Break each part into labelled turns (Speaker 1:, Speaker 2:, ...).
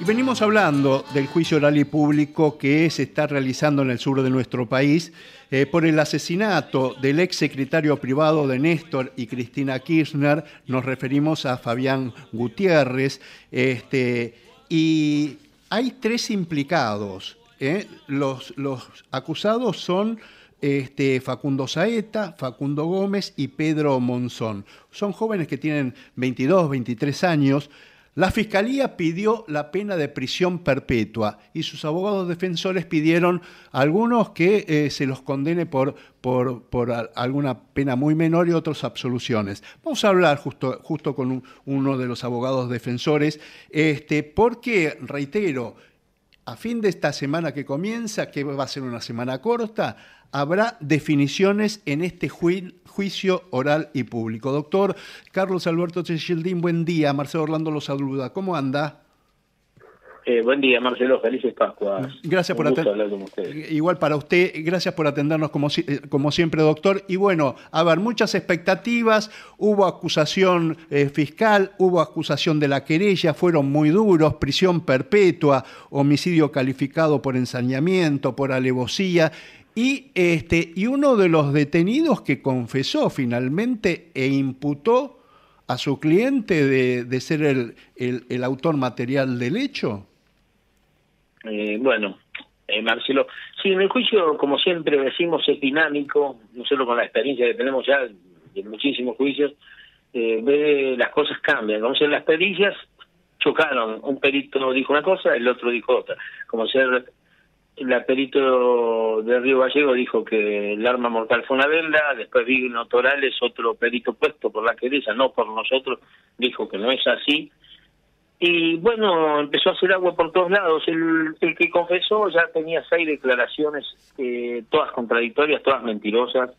Speaker 1: Y venimos hablando del juicio oral y público que se está realizando en el sur de nuestro país eh, por el asesinato del ex secretario privado de Néstor y Cristina Kirchner. Nos referimos a Fabián Gutiérrez. Este, y hay tres implicados. ¿eh? Los, los acusados son este, Facundo Saeta, Facundo Gómez y Pedro Monzón. Son jóvenes que tienen 22, 23 años. La Fiscalía pidió la pena de prisión perpetua y sus abogados defensores pidieron a algunos que eh, se los condene por, por, alguna pena muy menor y otros absoluciones. Vamos a hablar justo, justo con uno de los abogados defensores, este, porque, reitero, a fin de esta semana que comienza, que va a ser una semana corta, habrá definiciones en este juicio oral y público. Doctor Carlos Alberto Chechildín, buen día. Marcelo Orlando lo saluda. ¿Cómo anda?
Speaker 2: Eh, buen día, Marcelo. Felices Pascuas.
Speaker 1: Gracias por atendernos. Igual para usted, gracias por atendernos como, eh, como, siempre, doctor. Y bueno, a ver, muchas expectativas. Hubo acusación eh, fiscal, hubo acusación de la querella, fueron muy duros, prisión perpetua, homicidio calificado por ensañamiento, por alevosía. Y, este, y uno de los detenidos que confesó finalmente e imputó a su cliente de, ser el, el, autor material del hecho?
Speaker 2: Eh, bueno, eh, Marcelo, sí, en el juicio, como siempre decimos, es dinámico, nosotros con la experiencia que tenemos ya de muchísimos juicios, eh, las cosas cambian. Como ser las perillas chocaron, un perito dijo una cosa, el otro dijo otra. Como ser el perito de Río Gallego dijo que el arma mortal fue una venda, después Vigno Torales, otro perito puesto por la querella, no por nosotros, dijo que no es así. Y bueno, empezó a hacer agua por todos lados. El, el que confesó ya tenía seis declaraciones, eh, todas contradictorias, todas mentirosas.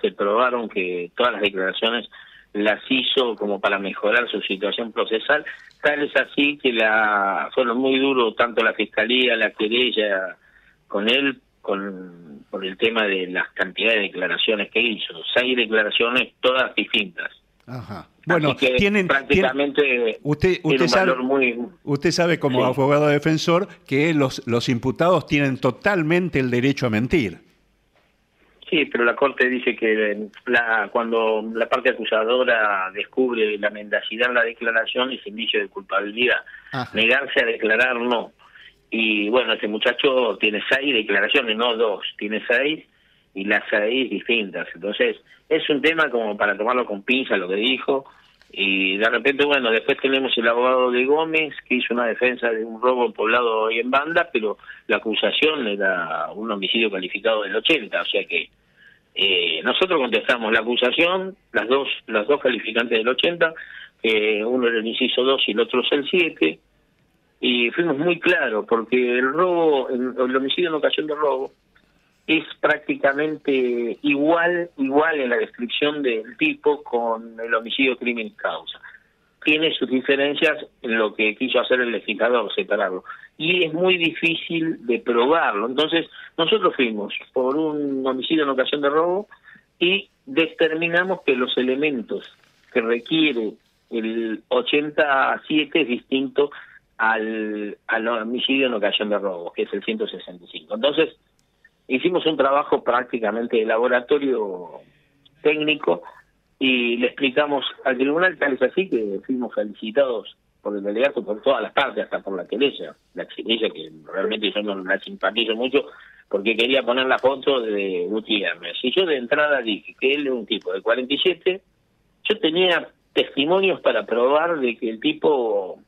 Speaker 2: Se probaron que todas las declaraciones las hizo como para mejorar su situación procesal. Tal es así que la fueron muy duros tanto la fiscalía, la querella, con él con por el tema de las cantidades de declaraciones que hizo. Seis declaraciones, todas distintas.
Speaker 1: Ajá. Bueno, tienen prácticamente usted usted sabe, muy... usted sabe como abogado defensor que los los imputados tienen totalmente el derecho a mentir.
Speaker 2: Sí, pero la corte dice que la, cuando la parte acusadora descubre la mendacidad en la declaración es indicio de culpabilidad. Negarse a declarar no. Y bueno, ese muchacho tiene seis declaraciones, no dos, tiene seis y las seis distintas. Entonces, es un tema como para tomarlo con pinza lo que dijo. Y de repente, bueno, después tenemos el abogado de Gómez, que hizo una defensa de un robo poblado y en banda, pero la acusación era un homicidio calificado del 80, o sea que eh, nosotros contestamos la acusación, las dos, las dos calificantes del 80, que uno era el inciso 2 y el otro es el 7, y fuimos muy claros porque el robo, el, homicidio en ocasión de robo es prácticamente igual igual en la descripción del tipo con el homicidio crimen causa. Tiene sus diferencias en lo que quiso hacer el legislador, separarlo. Y es muy difícil de probarlo. Entonces, nosotros fuimos por un homicidio en ocasión de robo y determinamos que los elementos que requiere el 87 es distinto al, al homicidio en ocasión de robo, que es el 165. Entonces, hicimos un trabajo prácticamente de laboratorio técnico y le explicamos al tribunal, tal es así que fuimos felicitados por el delegato, por todas las partes, hasta por la querella, la querella que realmente yo no la simpatizo mucho, porque quería poner la foto de Gutiérrez. Y yo de entrada dije que él es un tipo de 47, yo tenía testimonios para probar de que el tipo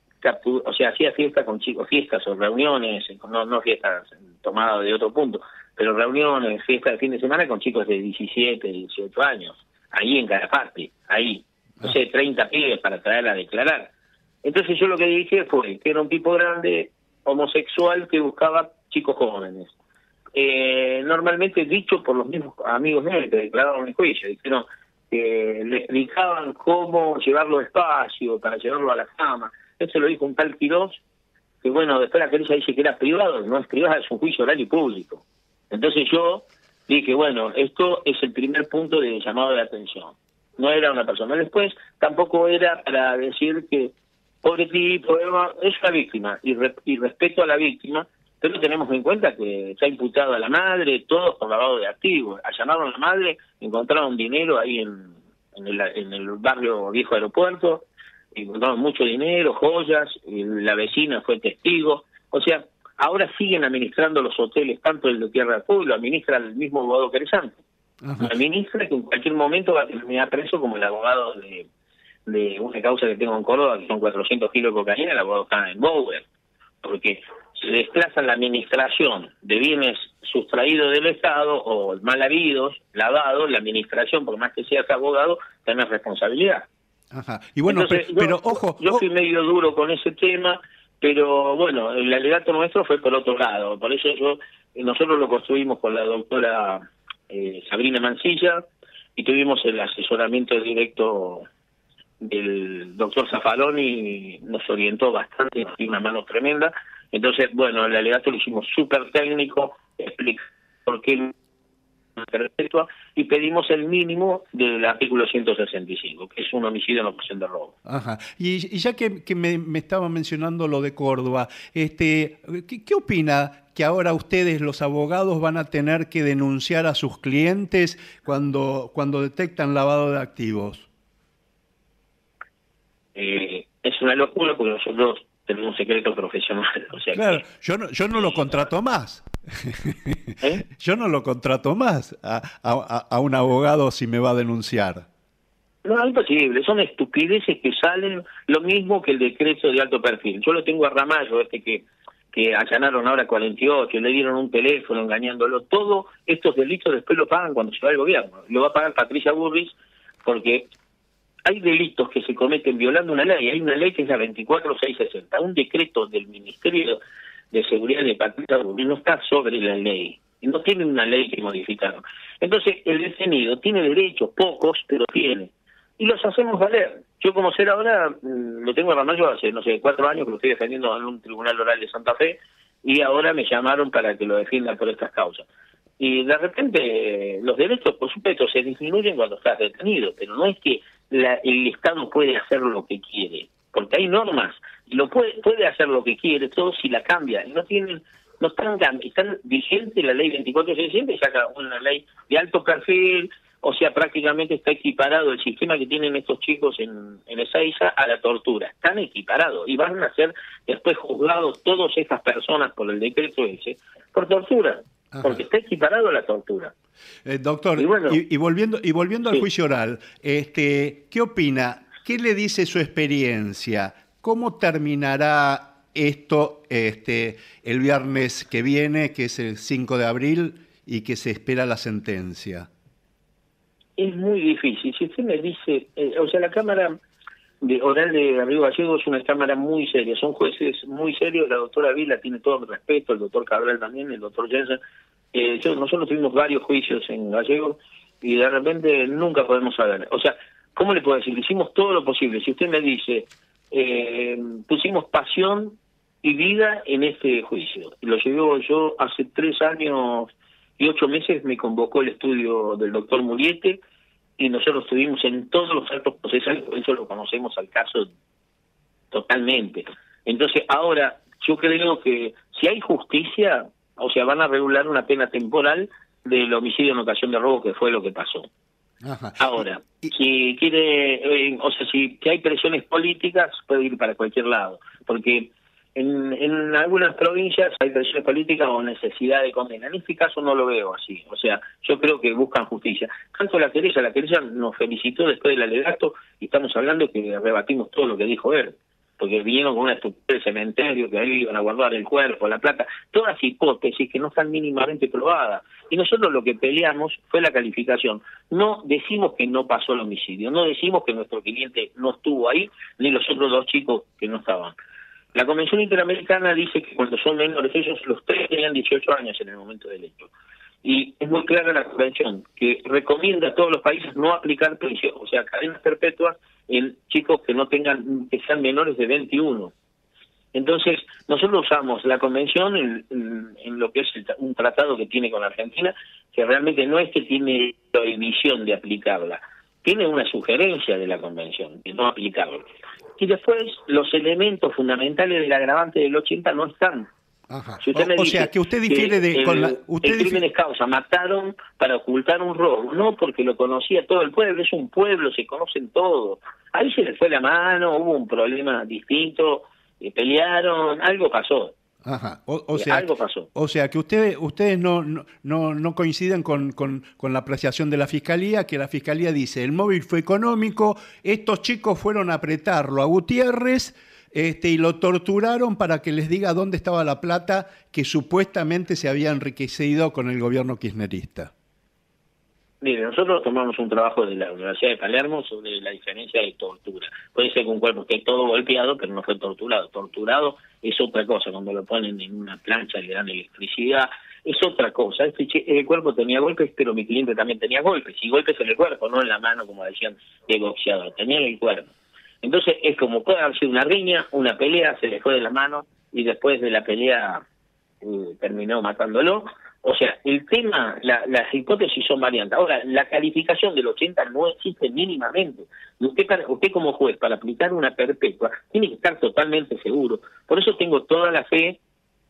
Speaker 2: o sea, hacía fiestas con chicos, fiestas o reuniones, no, no fiestas tomadas de otro punto, pero reuniones, fiestas de fin de semana con chicos de 17, 18 años, ahí en parte, ahí, no sé, 30 pibes para traerla a declarar. Entonces yo lo que dije fue que era un tipo grande, homosexual, que buscaba chicos jóvenes. Eh, normalmente dicho por los mismos amigos míos que declararon el juicio, dijeron que le explicaban cómo llevarlo despacio, para llevarlo a la cama, eso lo dijo un tal Quirós, que bueno, después la querella dice que era privado, no es privado, es un juicio oral y público. Entonces yo dije, bueno, esto es el primer punto de llamado de atención. No era una persona. Después tampoco era para decir que pobre tipo, es una víctima y, y respeto a la víctima, pero tenemos en cuenta que está imputado a la madre, todos por lavado de activos. Allanaron a la madre, encontraron dinero ahí en, en, el, en el barrio viejo aeropuerto, encontraron mucho dinero, joyas, y la vecina fue testigo. O sea, ahora siguen administrando los hoteles, tanto el de Tierra del Fuego, lo administra el mismo abogado Cresante. Administra que en cualquier momento va a terminar preso como el abogado de, de una causa que tengo en Córdoba, que son 400 kilos de cocaína, el abogado está en Bower. Porque se desplaza la administración de bienes sustraídos del Estado o mal habidos, lavados, la administración, por más que seas abogado, tiene responsabilidad.
Speaker 1: Ajá. Y bueno, pero, ojo.
Speaker 2: Yo fui medio duro con ese tema, pero bueno, el alegato nuestro fue por otro lado. Por eso yo nosotros lo construimos con la doctora eh, Sabrina Mancilla y tuvimos el asesoramiento directo del doctor Zafaloni, nos orientó bastante, tiene una mano tremenda entonces, bueno, el alegato lo hicimos súper técnico, explica por qué perpetua y pedimos el mínimo del artículo 165, que es un homicidio en ocasión de robo.
Speaker 1: Ajá. Y, ya que, me, estaba mencionando lo de Córdoba, este, ¿qué, opina que ahora ustedes, los abogados, van a tener que denunciar a sus clientes cuando, cuando detectan lavado de activos?
Speaker 2: Eh, es una locura porque nosotros tener un secreto profesional. O sea
Speaker 1: claro, yo no, yo no lo contrato más. ¿Eh? Yo no lo contrato más a, a, un abogado si me va a denunciar.
Speaker 2: No, es imposible. Son estupideces que salen lo mismo que el decreto de alto perfil. Yo lo tengo a Ramallo, este que, que allanaron ahora 48, le dieron un teléfono engañándolo. Todos estos delitos después lo pagan cuando se va el gobierno. Lo va a pagar Patricia Burris porque hay delitos que se cometen violando una ley. Hay una ley que es la 24660, un decreto del Ministerio de Seguridad de Patricia no está sobre la ley. Y no tiene una ley que modificar. Entonces, el detenido tiene derechos, pocos, pero tiene. Y los hacemos valer. Yo como ser ahora, mm, lo tengo en Ramallo hace, no sé, cuatro años que lo estoy defendiendo en un tribunal oral de Santa Fe, y ahora me llamaron para que lo defienda por estas causas. Y de repente los derechos, por supuesto, se disminuyen cuando estás detenido, pero no es que el Estado puede hacer lo que quiere, porque hay normas, lo puede, puede hacer lo que quiere, todo si la cambia, no tienen, no están, están vigente la ley 2467 y saca una ley de alto perfil, o sea, prácticamente está equiparado el sistema que tienen estos chicos en, en Ezeiza a la tortura. Están equiparados y van a ser después juzgados todas estas personas por el decreto ese por tortura porque está equiparado a la tortura.
Speaker 1: Eh, doctor, y, volviendo, y volviendo al juicio oral, este, ¿qué opina? ¿Qué le dice su experiencia? ¿Cómo terminará esto este, el viernes que viene, que es el 5 de abril, y que se espera la sentencia?
Speaker 2: Es muy difícil. Si usted me dice, eh, o sea, la Cámara de Oral de Río Gallego es una Cámara muy seria, son jueces muy serios, la doctora Vila tiene todo el respeto, el doctor Cabral también, el doctor Jensen, eh, nosotros tuvimos varios juicios en Gallego y de repente nunca podemos saber. O sea, ¿cómo le puedo decir? Hicimos todo lo posible. Si usted me dice, eh, pusimos pasión y vida en este juicio. Lo llevo yo hace tres años y ocho meses, me convocó el estudio del doctor Muriete y nosotros estuvimos en todos los actos procesales, por eso lo conocemos al caso totalmente. Entonces, ahora, yo creo que si hay justicia, o sea, van a regular una pena temporal del homicidio en ocasión de robo, que fue lo que pasó. Ahora, si quiere, eh, o sea, si hay presiones políticas, puede ir para cualquier lado, porque en, en algunas provincias hay presiones políticas o necesidad de condena. En este caso no lo veo así. O sea, yo creo que buscan justicia. Tanto la querella, la querella nos felicitó después del alegato y estamos hablando que rebatimos todo lo que dijo él porque vinieron con una estructura de cementerio, que ahí iban a guardar el cuerpo, la plata, todas hipótesis que no están mínimamente probadas. Y nosotros lo que peleamos fue la calificación. No decimos que no pasó el homicidio, no decimos que nuestro cliente no estuvo ahí, ni los otros dos chicos que no estaban. La Convención Interamericana dice que cuando son menores, ellos los tres tenían 18 años en el momento del hecho. Y es muy clara la convención que recomienda a todos los países no aplicar prisión, o sea, cadenas perpetuas en chicos que no tengan, que sean menores de 21. Entonces, nosotros usamos la convención en, lo que es un tratado que tiene con Argentina, que realmente no es que tiene prohibición de aplicarla, tiene una sugerencia de la convención, de no aplicarlo. Y después los elementos fundamentales del agravante del 80 no están.
Speaker 1: O, sea, que usted difiere de...
Speaker 2: El,
Speaker 1: con
Speaker 2: la, usted el causa, mataron para ocultar un robo, no porque lo conocía todo el pueblo, es un pueblo, se conocen todos. Ahí se le fue la mano, hubo un problema distinto, eh, pelearon, algo pasó.
Speaker 1: Ajá. O, sea, algo pasó. O sea, que ustedes, ustedes no, no, no coinciden con, con, con, la apreciación de la Fiscalía, que la Fiscalía dice, el móvil fue económico, estos chicos fueron a apretarlo a Gutiérrez este, y lo torturaron para que les diga dónde estaba la plata que supuestamente se había enriquecido con el gobierno kirchnerista.
Speaker 2: Mire, nosotros tomamos un trabajo de la Universidad de Palermo sobre la diferencia de tortura. Puede ser que un cuerpo esté todo golpeado, pero no fue torturado. Torturado es otra cosa, cuando lo ponen en una plancha y le dan electricidad, es otra cosa. El cuerpo tenía golpes, pero mi cliente también tenía golpes, y golpes en el cuerpo, no en la mano, como decían de boxeador, tenía en el cuerpo. Entonces es como puede sido una riña, una pelea, se le fue de la mano, y después de la pelea eh, terminó matándolo, o sea, el tema, las hipótesis son variantes. Ahora, la calificación del 80 no existe mínimamente. Usted, usted como juez, para aplicar una perpetua, tiene que estar totalmente seguro. Por eso tengo toda la fe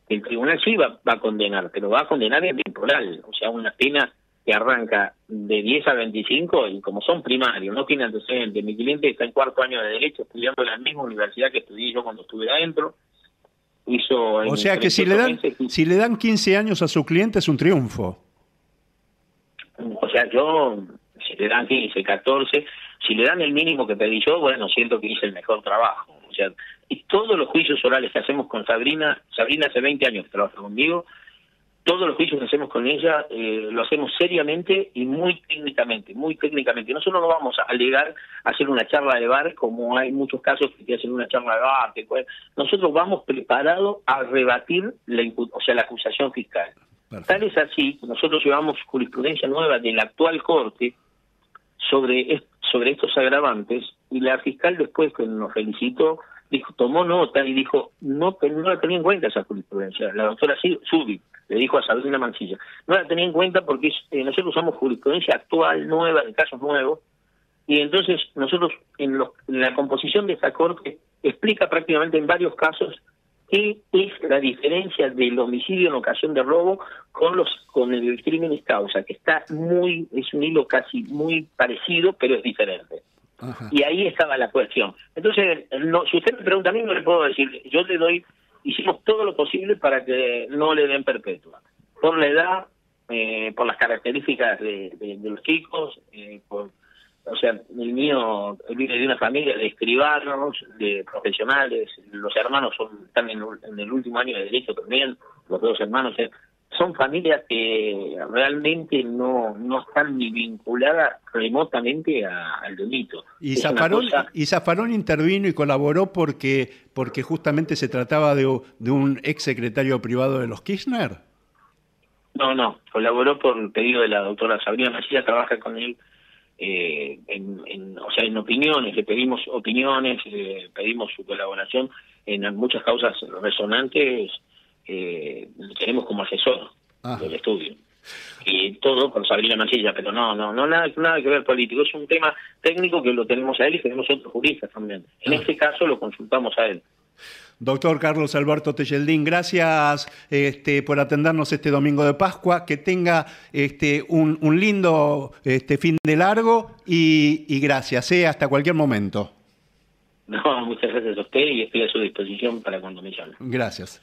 Speaker 2: que el tribunal sí va, a condenar, pero va a condenar en temporal. O sea, una pena que arranca de 10 a 25 y como son primarios, no tiene antecedentes. Mi cliente está en cuarto año de Derecho estudiando en la misma universidad que estudié yo cuando estuve adentro
Speaker 1: o sea que si le, dan, si le dan 15 años a su cliente es un triunfo.
Speaker 2: O sea, yo, si le dan 15, 14, si le dan el mínimo que pedí yo, bueno, siento que hice el mejor trabajo. O sea, y todos los juicios orales que hacemos con Sabrina, Sabrina hace 20 años que trabaja conmigo, todos los juicios que hacemos con ella eh, lo hacemos seriamente y muy técnicamente, muy técnicamente. Nosotros no vamos a alegar a hacer una charla de bar, como hay muchos casos que hacen una charla de bar. nosotros vamos preparados a rebatir la, o sea, la acusación fiscal. Tal es así, nosotros llevamos jurisprudencia nueva de la actual Corte sobre, sobre estos agravantes y la fiscal después que nos felicitó, dijo, tomó nota y dijo, no, no la tenía en cuenta esa jurisprudencia. La doctora Subi le dijo a Sabrina Mancilla. No la tenía en cuenta porque eh, nosotros usamos jurisprudencia actual, nueva, de casos nuevos, y entonces nosotros en, la composición de esta corte explica prácticamente en varios casos qué es la diferencia del homicidio en ocasión de robo con los con el crimen causa, que está muy, es un hilo casi muy parecido, pero es diferente. Y ahí estaba la cuestión. Entonces, no, si usted me pregunta a mí, no le puedo decir, yo le doy hicimos todo lo posible para que no le den perpetua. Por la edad, eh, por las características de, los chicos, eh, por, o sea, el mío viene de una familia de escribanos, de profesionales, los hermanos son, están en, el último año de derecho también, los dos hermanos. Eh, son familias que realmente no, no están ni vinculadas remotamente al delito.
Speaker 1: Y Zafarón, y Zafarón intervino y colaboró porque, porque justamente se trataba de, de un ex secretario privado de los Kirchner.
Speaker 2: No, no, colaboró por pedido de la doctora Sabrina Macía, trabaja con él eh, en, o sea, en opiniones, le pedimos opiniones, le pedimos su colaboración en muchas causas resonantes eh, lo tenemos como asesor del estudio. Y todo con Sabrina Mancilla, pero no, no, no nada, nada que ver político, es un tema técnico que lo tenemos a él y tenemos otros juristas también. En ah. este caso lo consultamos a él.
Speaker 1: Doctor Carlos Alberto Tejeldín, gracias este, por atendernos este domingo de Pascua. Que tenga este, un, lindo este, fin de largo y, gracias. ¿eh? Hasta cualquier momento.
Speaker 2: No, muchas gracias a usted y estoy a su disposición para cuando me llamen.
Speaker 1: Gracias.